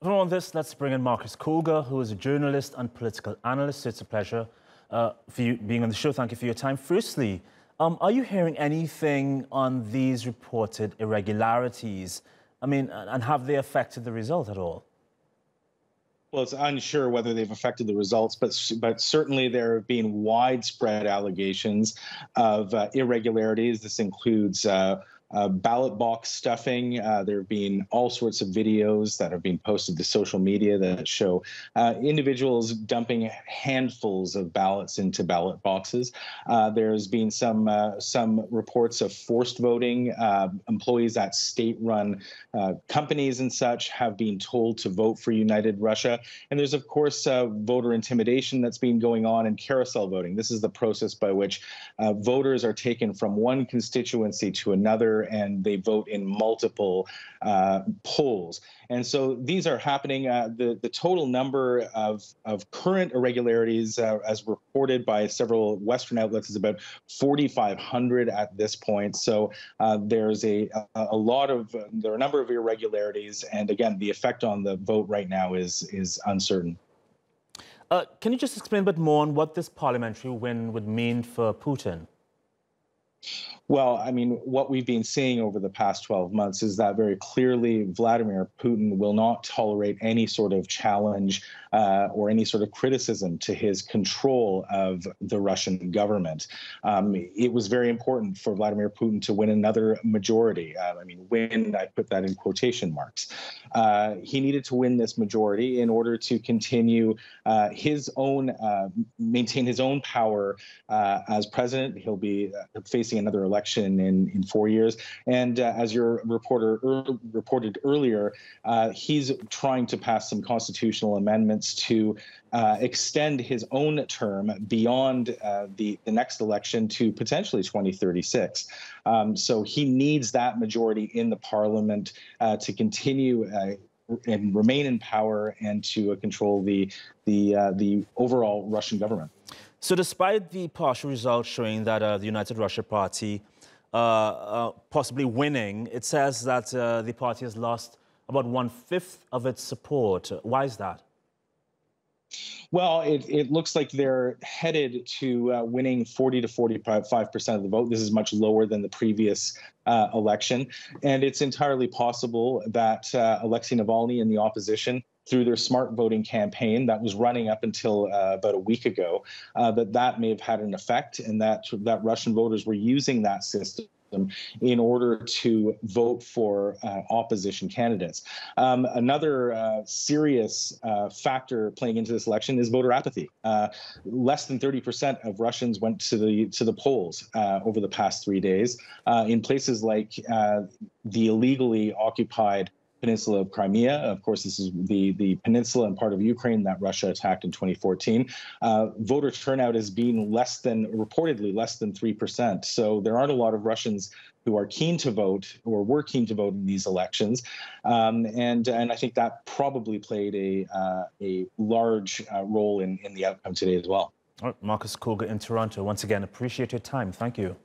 On this, let's bring in Marcus Kolga, who is a journalist and political analyst. It's a pleasure uh, for you being on the show. Thank you for your time. Firstly, um, are you hearing anything on these reported irregularities? I mean, and have they affected the result at all? Well, it's unsure whether they've affected the results, but but certainly there have been widespread allegations of uh, irregularities. This includes uh, uh, ballot box stuffing. Uh, there have been all sorts of videos that have been posted to social media that show uh, individuals dumping handfuls of ballots into ballot boxes. Uh, there's been some uh, some reports of forced voting. Uh, employees at state-run companies and such have been told to vote for United Russia. And there's of course voter intimidation that's been going on in carousel voting. This is the process by which voters are taken from one constituency to another and they vote in multiple uh, polls. And so these are happening. Uh, the, the total number of, of current irregularities, uh, as reported by several Western outlets, is about 4,500 at this point. So uh, there's a, a lot of, there are a number of irregularities. And again, the effect on the vote right now is, is uncertain. Uh, can you just explain a bit more on what this parliamentary win would mean for Putin? Well, I mean, what we've been seeing over the past 12 months is that very clearly Vladimir Putin will not tolerate any sort of challenge uh, or any sort of criticism to his control of the Russian government. Um, it was very important for Vladimir Putin to win another majority. Uh, I mean, win, I put that in quotation marks. Uh, he needed to win this majority in order to continue uh, his own, uh, maintain his own power uh, as president. He'll be facing another election in, in four years. And as your reporter er, reported earlier, he's trying to pass some constitutional amendments to extend his own term beyond the, the next election to potentially 2036. Um, so he needs that majority in the parliament uh, to continue uh, and remain in power and to uh, control the the uh, the overall Russian government. So, despite the partial results showing that uh, the United Russia Party possibly winning, it says that the party has lost about one fifth of its support. Why is that? Well, it, it looks like they're headed to uh, winning 40 to 45 percent of the vote. This is much lower than the previous uh, election, and it's entirely possible that uh, Alexei Navalny and the opposition through their smart voting campaign that was running up until uh, about a week ago, uh, that that may have had an effect, and that that Russian voters were using that system in order to vote for uh, opposition candidates. Um, another uh, serious uh, factor playing into this election is voter apathy. Uh, less than 30% of Russians went to the to the polls uh, over the past three days uh, in places like the illegally occupied peninsula of Crimea. Of course, this is the, the peninsula and part of Ukraine that Russia attacked in 2014. Uh, voter turnout has been less than, reportedly, less than 3%. So there aren't a lot of Russians who are keen to vote or were keen to vote in these elections. Um, and, and I think that probably played a, uh, a large uh, role in, in the outcome today as well. Marcus Kolga in Toronto. Once again, appreciate your time. Thank you.